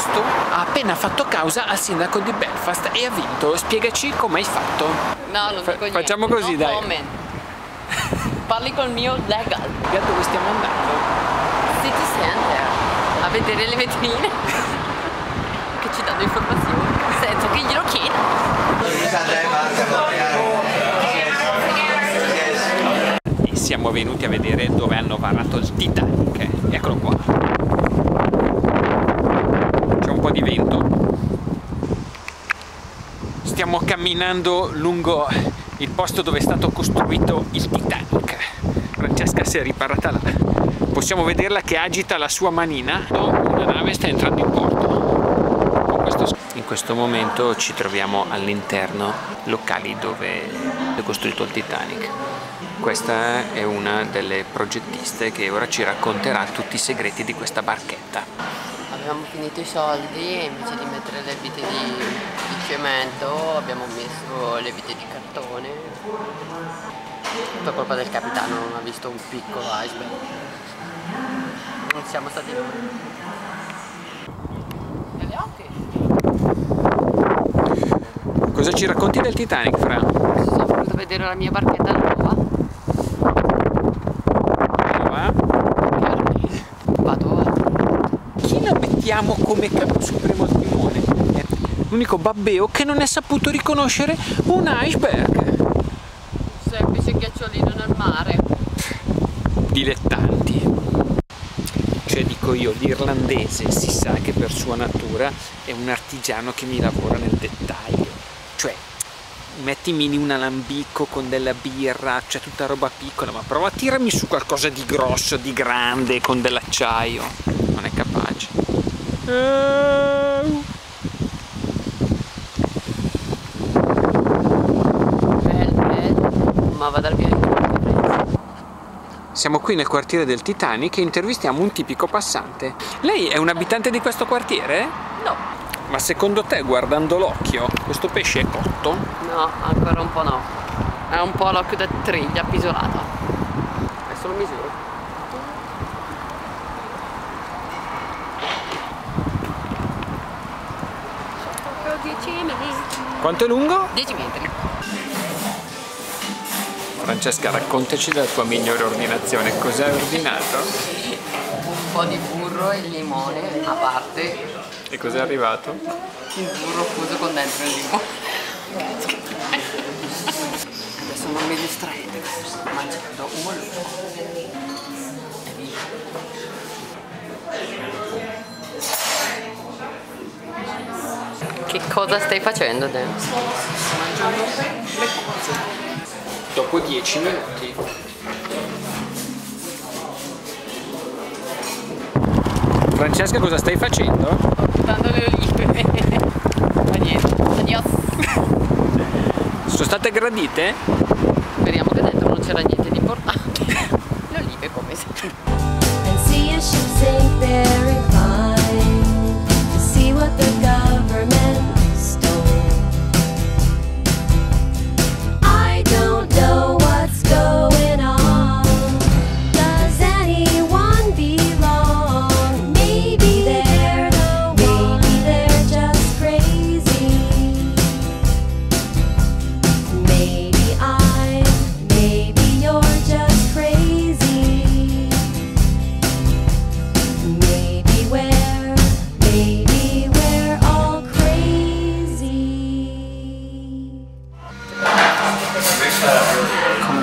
posto ha appena fatto causa al sindaco di Belfast e ha vinto. Spiegaci come hai fatto. No, non Fa- dico niente. facciamo così, No dai. comment. Parli col mio legal. Via dove stiamo andando? City Center. A vedere le vetrine. che ci danno informazioni. Senza che glielo chieda. E siamo venuti a vedere dove hanno varato il Titanic. Eccolo qua. C'è un po' di vento. Stiamo camminando lungo il posto dove è stato costruito il Titanic. Francesca si è riparata là. Possiamo vederla che agita la sua manina. Una nave sta entrando in porto. In questo momento ci troviamo all'interno locali dove è costruito il Titanic. Questa è una delle progettiste che ora ci racconterà tutti i segreti di questa barchetta. Abbiamo finito i soldi e invece di mettere le vite di, di cemento abbiamo messo le vite di cartone. Per colpa del capitano non ha visto un piccolo iceberg. Non siamo stati noi. Cosa ci racconti del Titanic, Fra? Sono venuto a vedere la mia barchetta nuova. Va? Chiaramente. Vado a... Mettiamo come capo supremo al timone? L'unico babbeo che non è saputo riconoscere un iceberg. semplice ghiacciolino nel mare. Dilettanti. Cioè dico io, l'irlandese si sa che per sua natura è un artigiano che mi lavora nel dettaglio. Cioè, mettimi in un alambico con della birra, cioè tutta roba piccola, ma prova a tirarmi su qualcosa di grosso, di grande, con dell'acciaio. Non è capace. Ma vado al Siamo qui nel quartiere del Titanic e intervistiamo un tipico passante. Lei è un abitante di questo quartiere? No, Ma secondo te, guardando l'occhio, questo pesce è cotto? no, ancora un po' no. È un po' l'occhio da triglia appisolata. È solo misura. Proprio 10 metri. Quanto è lungo? 10 metri. Francesca, raccontaci della tua migliore ordinazione. Cosa hai ordinato? Un po' di burro e limone a parte. E cosa è arrivato? Il burro fuso con dentro il limone. Adesso non mi distraete, sto mangiando un mollusco. Che cosa stai facendo, Dan? Mangiando le cose. Dopo 10 minuti. Francesca, cosa stai facendo? Buttando le olive. Ma niente, adios. Sono state gradite? Speriamo che dentro non c'era niente di importante. Le olive come sempre.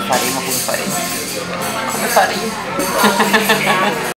Come faremo, come faremo? Come faremo?